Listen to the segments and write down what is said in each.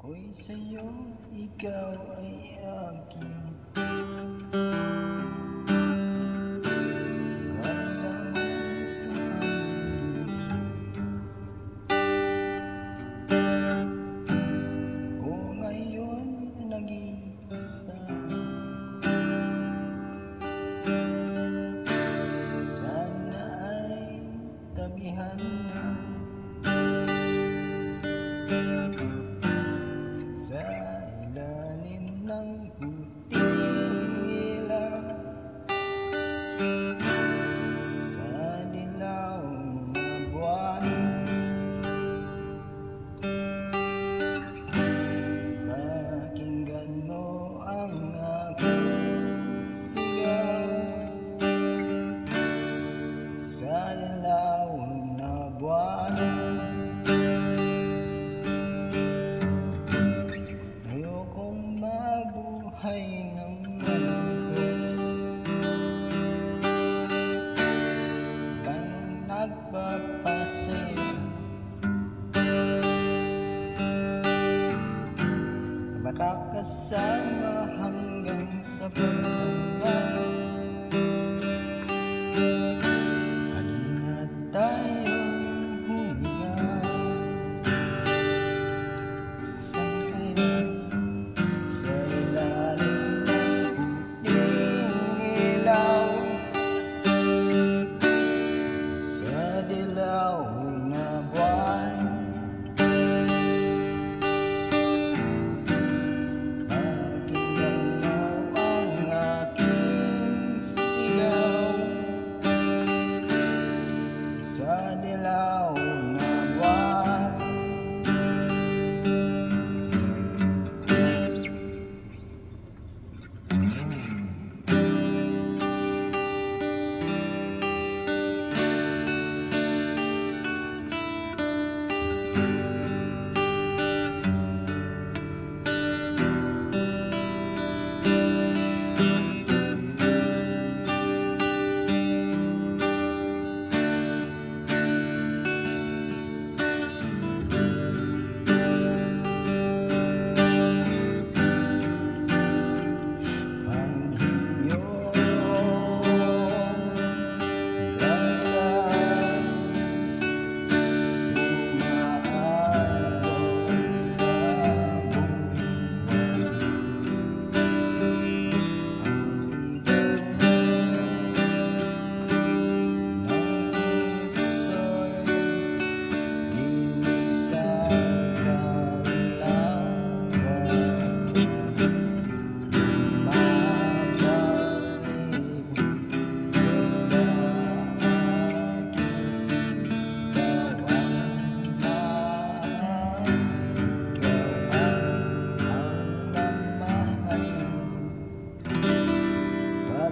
ako'y sa'yo, ikaw ay akin. nalalaw na buwan. Ayokong mabuhay ng malungkot. Ganong nagpapasaya. Baka kasama hanggang sa pagkakas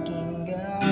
looking girl